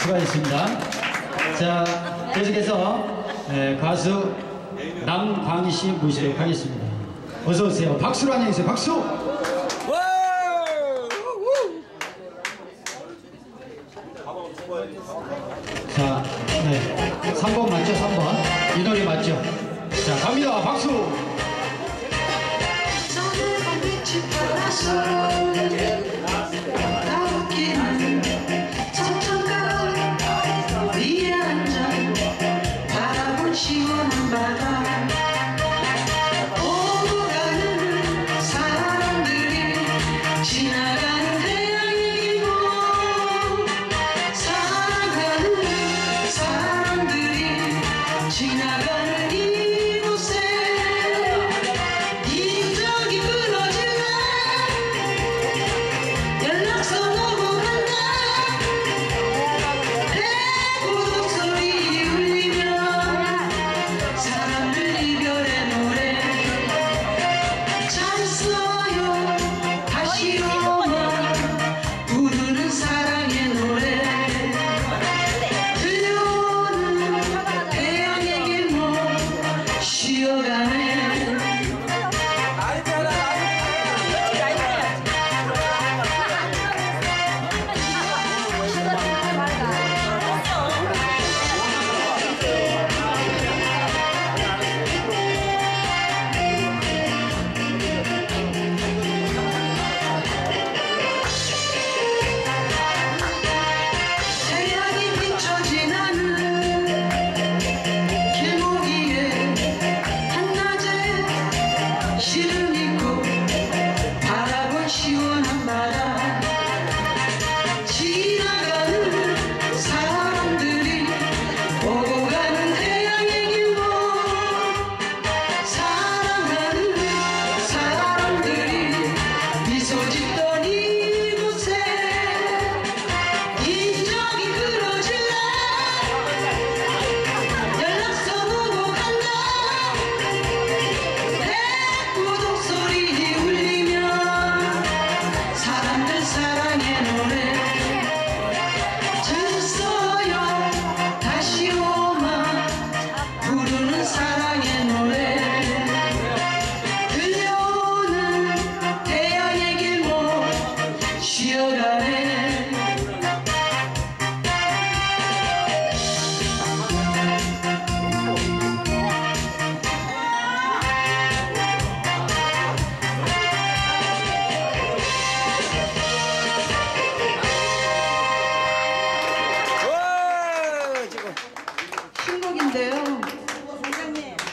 수고하셨습니다. 자, 계속해서 네, 가수 남광희 씨 모시도록 하겠습니다. 어서 오세요. 박수로 안녕히 계세요. 박수. 자, 네. 3번 맞죠? 3번. 이 노래 맞죠? 자, 갑니다. 박수.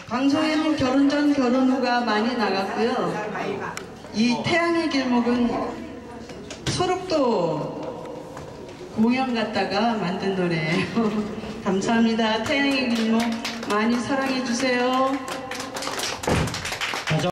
방송에는 결혼 전 결혼 후가 많이 나갔고요. 이 태양의 길목은 소록도 공연 갔다가 만든 노래예요. 감사합니다. 태양의 길목 많이 사랑해주세요.